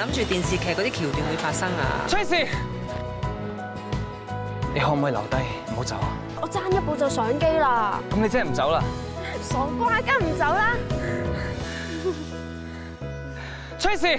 谂住电视剧嗰啲桥段会发生啊？崔氏，你可唔可以留低，唔好走啊？我争一步就上机啦。咁你真系唔走啦？傻瓜，梗唔走啦。崔氏。